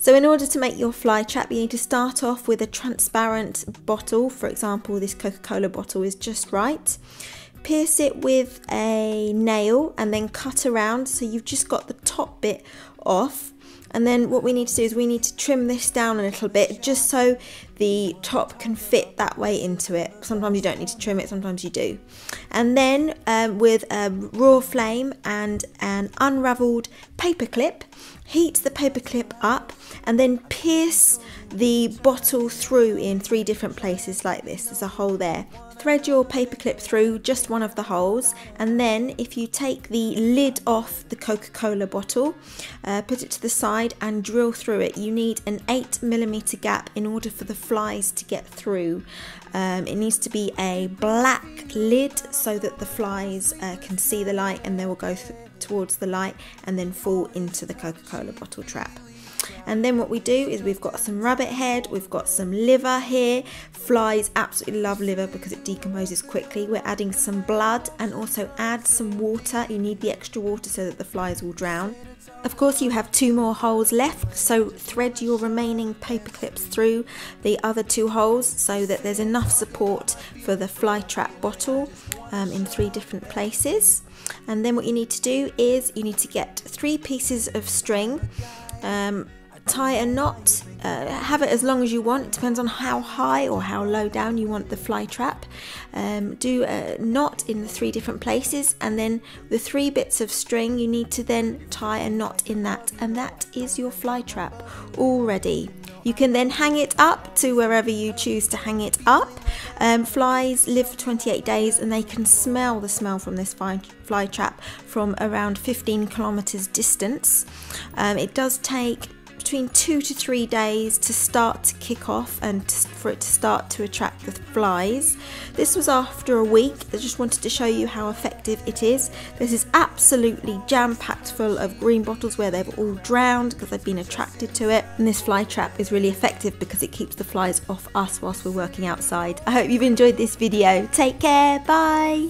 So in order to make your fly trap, you need to start off with a transparent bottle. For example, this Coca-Cola bottle is just right. Pierce it with a nail and then cut around so you've just got the top bit off and then what we need to do is we need to trim this down a little bit just so the top can fit that way into it. Sometimes you don't need to trim it, sometimes you do. And then um, with a raw flame and an unraveled paper clip, heat the paper clip up and then pierce the bottle through in three different places like this. There's a hole there. Thread your paperclip through just one of the holes and then if you take the lid off the Coca-Cola bottle, uh, put it to the side and drill through it. You need an 8mm gap in order for the flies to get through. Um, it needs to be a black lid so that the flies uh, can see the light and they will go towards the light and then fall into the Coca-Cola bottle trap. And then what we do is we've got some rabbit head, we've got some liver here. Flies absolutely love liver because it decomposes quickly. We're adding some blood and also add some water. You need the extra water so that the flies will drown. Of course you have two more holes left so thread your remaining paper clips through the other two holes so that there's enough support for the fly trap bottle um, in three different places and then what you need to do is you need to get three pieces of string um, tie a knot, uh, have it as long as you want, it depends on how high or how low down you want the fly trap. Um, do a knot in the three different places and then the three bits of string you need to then tie a knot in that and that is your fly trap all ready. You can then hang it up to wherever you choose to hang it up. Um, flies live for 28 days and they can smell the smell from this fly, fly trap from around 15 kilometers distance. Um, it does take between two to three days to start to kick off and for it to start to attract the flies. This was after a week. I just wanted to show you how effective it is. This is absolutely jam-packed full of green bottles where they've all drowned because they've been attracted to it. And this fly trap is really effective because it keeps the flies off us whilst we're working outside. I hope you've enjoyed this video. Take care. Bye.